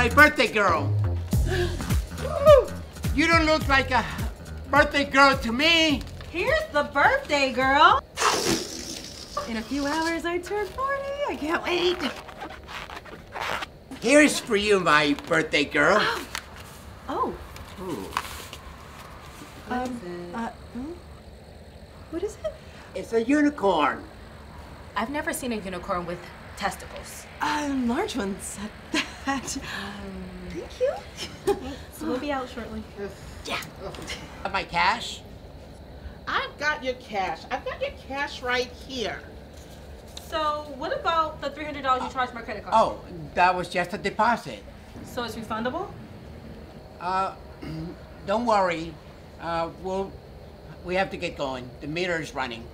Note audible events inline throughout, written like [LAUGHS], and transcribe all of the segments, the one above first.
my birthday girl. You don't look like a birthday girl to me. Here's the birthday girl. In a few hours, I turn 40. I can't wait. Here's for you, my birthday girl. [GASPS] Oh, Ooh, um, uh, hmm? what is it? it's a unicorn. I've never seen a unicorn with testicles. Uh, large ones [LAUGHS] at that. Thank you. so we'll be out shortly. Have my cash? I've got your cash. I've got your cash right here. So what about the $300 you charged my credit card? Oh, that was just a deposit. So it's refundable? Uh, [CLEARS THROAT] don't worry. Uh, we'll, we have to get going. The meter is running.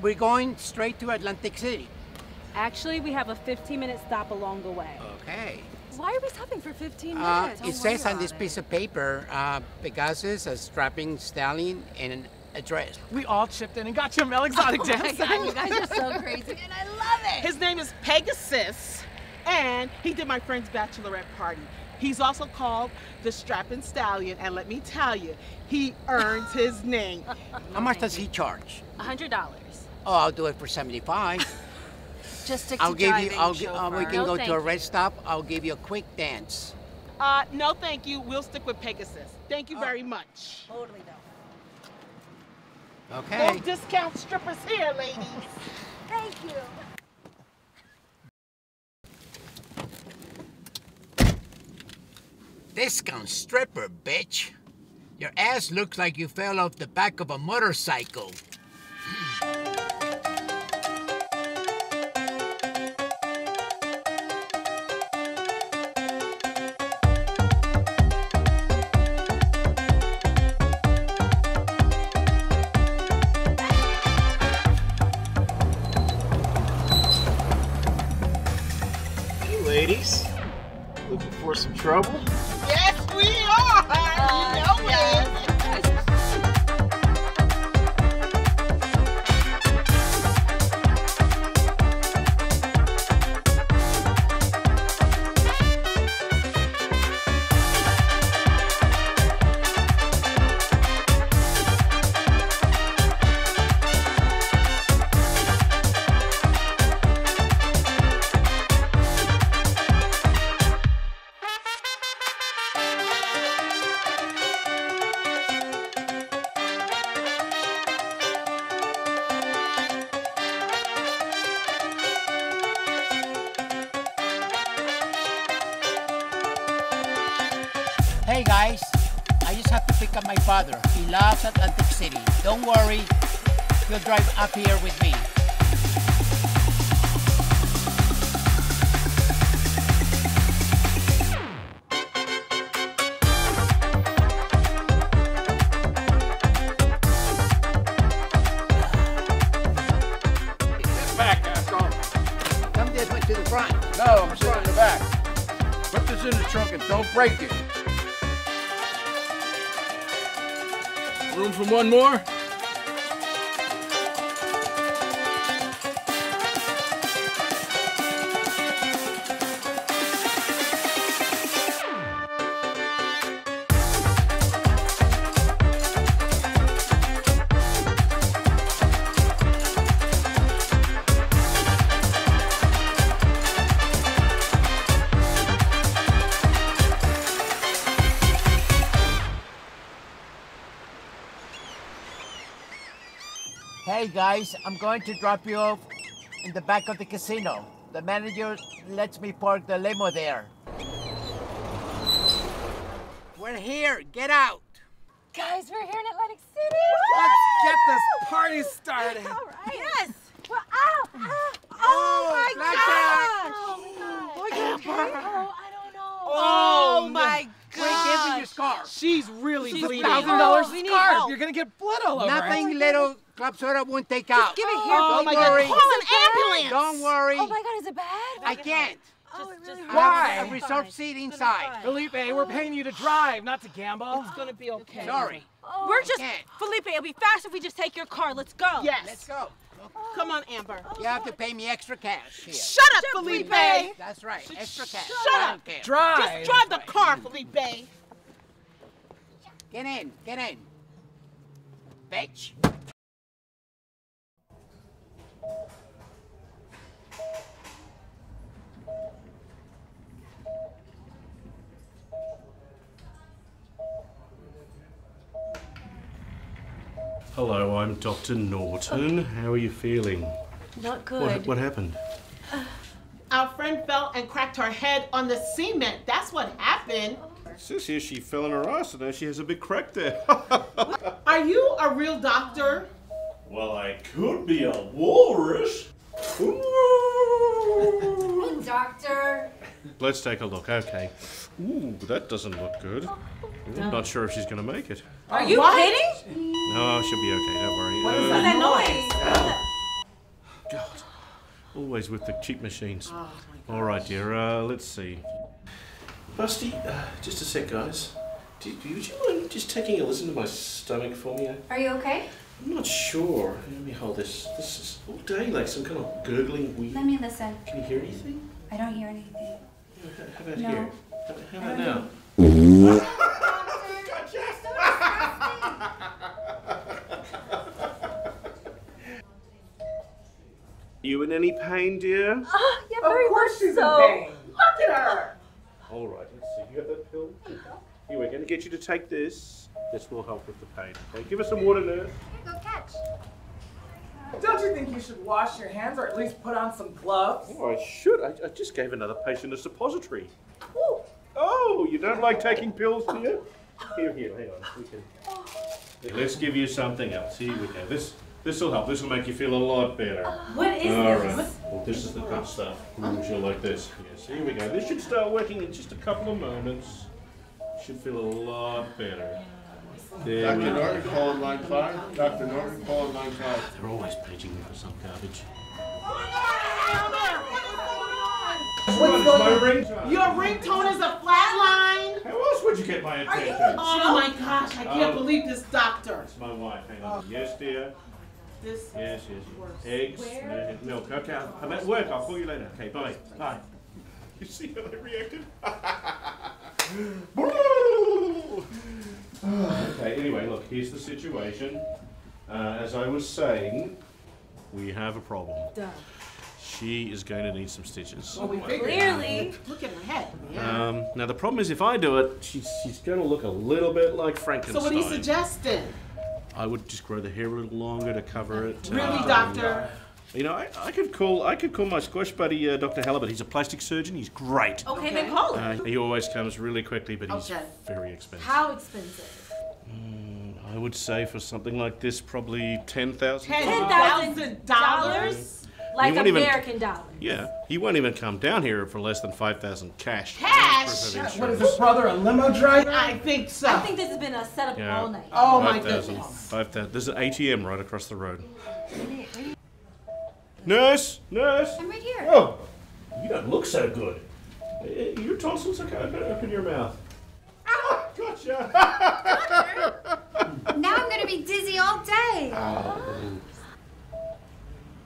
We're going straight to Atlantic City. Actually, we have a 15 minute stop along the way. Okay. Why are we stopping for 15 Uh, minutes? it says on this piece of paper, uh, Pegasus, a strapping stallion, and an address. We all chipped in and got you a Mel Exotic [LAUGHS] Oh my. God, you guys are so crazy, [LAUGHS] and I love it. His name is Pegasus, and he did my friend's bachelorette party. He's also called the Strapping Stallion, and let me tell you, he earns his [LAUGHS] name. How much does he charge? $100. Oh, I'll do it for 75. Just stick I'll to give driving, you, I'll, gi- uh, we can No, go thank to a you. rest stop. I'll give you a quick dance. Uh, no, thank you. We'll stick with Pegasus. Thank you Oh. very much. Totally don't. Okay. No discount strippers here, ladies. [LAUGHS] Thank you. Discount stripper, bitch. Your ass looks like you fell off the back of a motorcycle. [CLEARS THROAT] Hey guys, I just have to pick up my father. He loves Atlantic City. Don't worry, he'll drive up here with me. Get back, asshole. Come this way to the front. No, I'm sitting in the back. Put this in the trunk and don't break it. Room for one more? Hey guys, I'm going to drop you off in the back of the casino. The manager lets me park the limo there. We're here. Get out. Guys, we're here in Atlantic City. Let's get this party started. All right. Yes. Well, ow, ow. Oh, my blackjack. Oh, my God. Oh, oh, I don't know. Oh, oh my Wait, give me your scarf. She's really She's bleeding. bleeding. Thousand dollars oh, We need scarf. help. You're gonna get blood all over. Nothing it. little club soda won't take out. Give it here. Oh, Don't my worry. God. Call an ambulance. Don't worry. Oh my God, is it bad? I can't. Oh, it really I hurts. Why? have a reserved seat inside. Felipe, we're paying you to drive, not to gamble. It's gonna be okay. Sorry. Oh, We're just can't. Felipe. It'll be fast if we just take your car. Let's go. Yes. Let's go. Come on, Amber. Oh, you have to pay me extra cash here. Shut up, Felipe. That's right, extra cash. Shut up. Drive. Just drive the car, Felipe. Get in, get in. Bitch. Hello, I'm Dr. Norton. How are you feeling? Not good. What, what happened? Uh, our friend fell and cracked her head on the cement. That's what happened. Sis here, she fell on her ass and now she has a big crack there. [LAUGHS] Are you a real doctor? well, I could be a walrus. Doctor. Let's take a look. Okay. Ooh, that doesn't look good. Oh. I'm not sure if she's gonna make it. Are you What? kidding? No, she'll be okay. Don't worry. What is Uh, that noise? God, always with the cheap machines. All right, dear. Uh, let's see. Busty, uh, just a sec, guys. Do, do would you mind just taking a listen to my stomach for me? Are you okay? I'm not sure. Let me hold this. This is all day like some kind of gurgling weird. Let me listen. Can you hear anything? I don't hear anything. How how about No. here? How, how about now? You in any pain, dear? Oh, yeah, Of course much she's so. in pain. Look at her. All right, let's see. You have that pill? Here, we're going to get you to take this. This will help with the pain. Okay, give us some water, nurse. Here, Go catch. Don't you think you should wash your hands or at least put on some gloves? Oh, I should. I, I just gave another patient a suppository. Oh, you don't like taking pills, do you? Here, here, hang on. We can. Here, let's give you something else. Here we go. This this will help. This will make you feel a lot better. Oh, what is All this? right. Well, this is the good stuff. Ooh, you'll like this. Yes, here we go. This should start working in just a couple of moments. Should feel a lot better. There Dr. Norton, call on line five. Dr. Norton, call on line five. They're always paging me for some garbage. What's It's going my on? ringtone. Your ringtone is a flat line. How else would you get my attention? Oh my gosh, I can't Oh. believe this doctor. It's my wife. Hang on. Yes, dear. This Yes, yes. Eggs, uh, milk. Okay, I'm at work. I'll call you later. Okay, bye. Bye. [LAUGHS] You see how they reacted? [LAUGHS] okay, anyway, look, here's the situation. Uh, as I was saying, we have a problem. She is going to need some stitches. Well, we figured. Clearly. look at her head. Um, now, the problem is if I do it, she's, she's going to look a little bit like Frankenstein. So what are you suggesting? I would just grow the hair a little longer to cover it. Really, Um, doctor? You know, I, I could call I could call my squash buddy uh, Dr. Halibut. He's a plastic surgeon. He's great. Okay, Okay. then call him. Uh, he always comes really quickly, but he's Okay. very expensive. How expensive? I would say for something like this, probably ten thousand. Ten $10,000 thousand? Like won't even- American dollars. Yeah, he won't even come down here for less than five thousand cash. Cash? What is insurance. his brother, a limo driver? I think so. I think this has been a setup Yeah. all night. oh my 5,000. goodness. 5,000. There's an ATM right across the road. Nurse, nurse. I'm right here. Oh, you don't look so good. Eh, Your tonsils are kind of open your mouth. Ah, gotcha. [LAUGHS] Now I'm gonna be dizzy all day.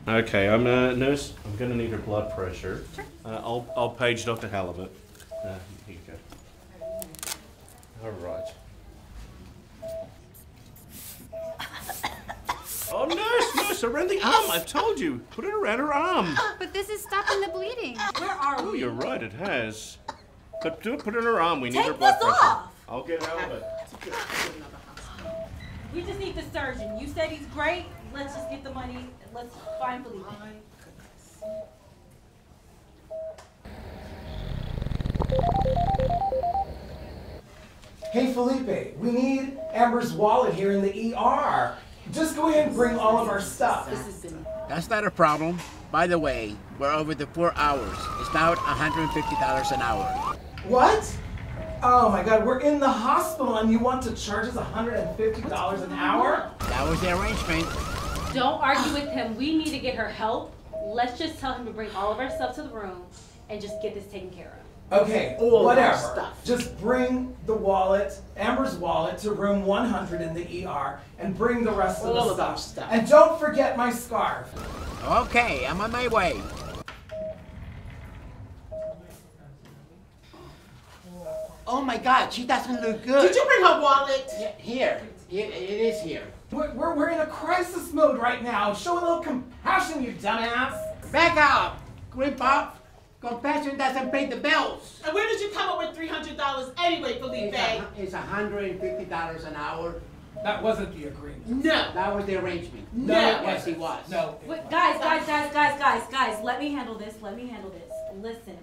Okay, I'm a nurse. I'm going to need her blood pressure. Uh, I'll, I'll page Dr. Halibut. Uh, here you go. All right. Oh, nurse, nurse, around the arm. I've told you. Put it around her arm. But this is stopping the bleeding. Where are we? Oh, you're right. It has. But do. Put it on her arm. We need her Take blood this pressure. off. I'll get Halibut. We just need the surgeon. You said he's great. Let's just get the money. and Let's find Felipe. Hey, Felipe, we need Amber's wallet here in the ER. Just go ahead and bring all of our stuff. That's not a problem. By the way, we're over the four hours. It's now at $150 an hour. What? Oh my god, we're in the hospital and you want to charge us $150 an hour? That was the arrangement. Don't argue with him. We need to get her help. Let's just tell him to bring all of our stuff to the room and just get this taken care of. Okay, All whatever. stuff. Just bring the wallet, Amber's wallet, to room 100 in the ER, and bring the rest of All the of stuff. stuff. And don't forget my scarf. Okay, I'm on my way. Oh my God, she doesn't look good. Did you bring her wallet? Yeah, Here, it, it is here. We're, we're, we're in a crisis mode right now. Show a little compassion, you dumbass. Back up, Grandpa. Compassion doesn't pay the bills. And where did you come up with $300 anyway, Felipe? It's a, it's $150 an hour. That wasn't the agreement. No. That was the arrangement. No. Yes, he was. No. Wait, guys, guys, guys, guys, guys, guys, let me handle this. Let me handle this. Listen,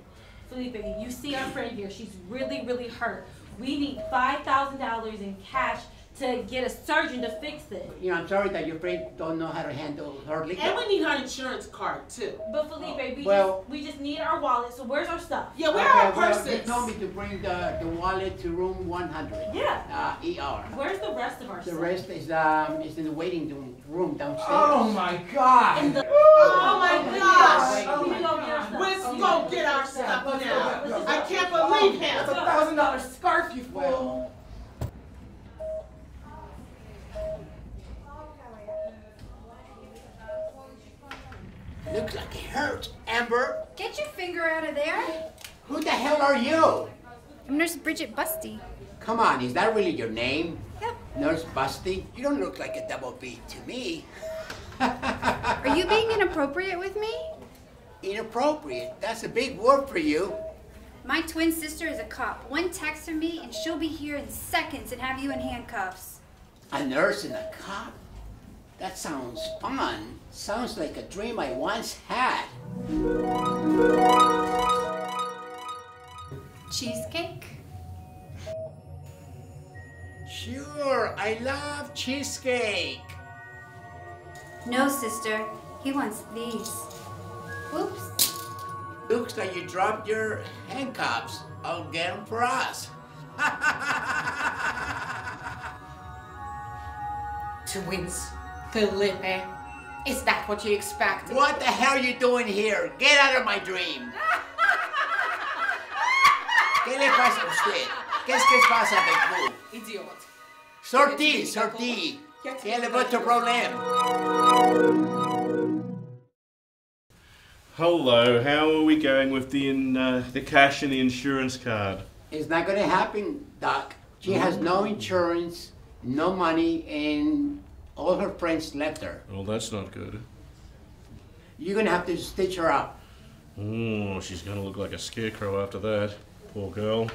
Felipe, you see our friend here. She's really, really hurt. We need $5,000 in cash to get a surgeon to fix it. You know, I'm sorry that your friend don't know how to handle her liquor. And we need her insurance card too. But Felipe, we Well- just we just need our wallet. So where's our stuff? Yeah, where are our Okay, well, purses? They told me to bring the, the wallet to room 100. Yeah. Uh, ER. Where's the rest of our The stuff? The rest is um is in the waiting room- room downstairs. Oh my god. The- Oh my gosh! Oh we my need to get our God. stuff. Let's go get our stuff Let's go, now. go. I can't believe That's him. a thousand dollar scarf, you fool. Looks like it hurts. Amber, Get your finger out of there. who the hell are you? I'm Nurse Bridget Busty. Come on, is that really your name? Yep. Nurse Busty? You don't look like a double B to me. Are you being inappropriate with me? Inappropriate. That's a big word for you. My twin sister is a cop. One text from me and she'll be here in seconds and have you in handcuffs. A nurse and a cop? That sounds fun. Sounds like a dream I once had. Cheesecake? Sure, I love cheesecake. No, sister. He wants these. Oops. Looks like you dropped your handcuffs. I'll get them for us. [LAUGHS] Twins. Felipe. Is that what you expect? What the hell are you doing here? Get out of my dream. ¿Qué le pasa a usted? ¿Qué es que pasa, Becu? Idiot. Sorti, sorti. ¿Qué le vuestro problema? Hello, how are we going with the in, uh, the cash and the insurance card? It's not gonna happen, Doc. She has no insurance, no money, and all her friends left her. Well, that's not good. You're gonna have to stitch her up. Oh, she's gonna look like a scarecrow after that. Poor girl.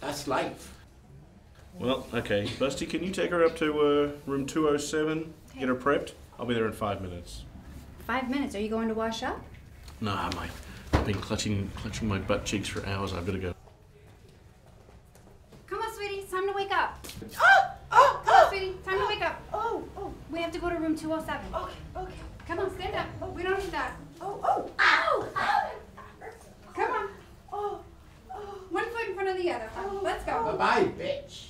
That's life. Well, okay. Busty, can you take her up to uh, room 207? Get her prepped? I'll be there in five minutes. Five minutes. Are you going to wash up? Nah, my, I've been clutching, clutching my butt cheeks for hours. I've got to go. Come on, sweetie. It's time to wake up. Oh, oh, Come on, sweetie. Time to wake up. oh, oh, We have to go to room 207. okay, okay. Come on, stand up. Oh, oh. We don't need that. Oh, oh, ow, ow. Come on. Oh, oh, One foot in front of the other. Let's go. Bye-bye, bitch.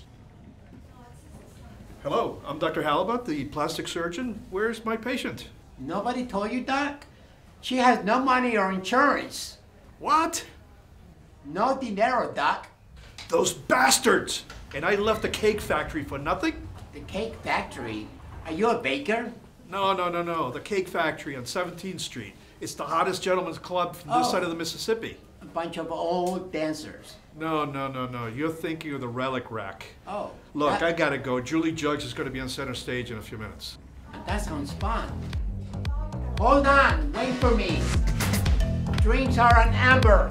Hello, I'm Dr. Halibut, the plastic surgeon. Where's my patient? Nobody told you, Doc? She has no money or insurance. What? No dinero, Doc. Those bastards! And I left the cake factory for nothing? The cake factory. Are you a baker? No, no, no, no. The cake factory on 17th Street. It's the hottest gentleman's club from this Oh. side of the Mississippi. A bunch of old dancers. No, no, no, no. You're thinking of the relic rack. Oh. Look, that, I gotta go. Julie Jugs is gonna be on center stage in a few minutes. that sounds fun. Hold on, wait for me. Drinks are on amber.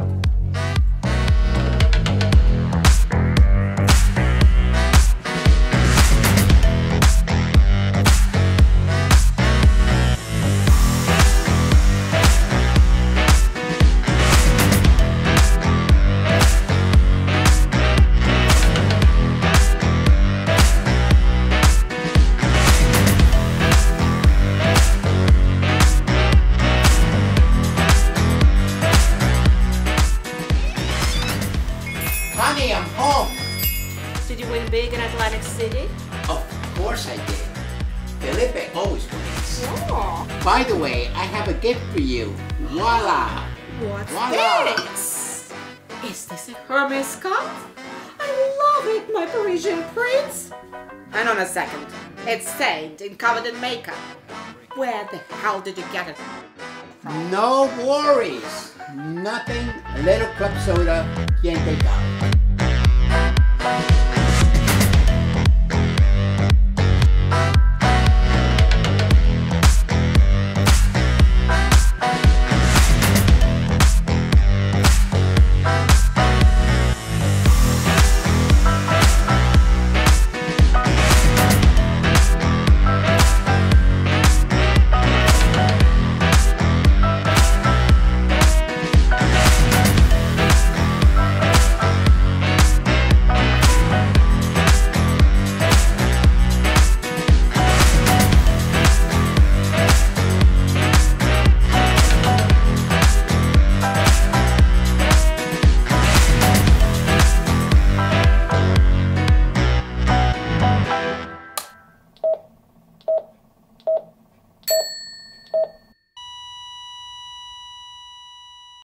Big in Atlantic City? Of course I did. Felipe always wins. Oh. By the way, I have a gift for you. Voila! What's Voila. this? Is this a Hermes cup? I love it, my Parisian prince. And on a second, it's stained and covered in makeup. Where the hell did you get it? No worries. Nothing a little club soda take out.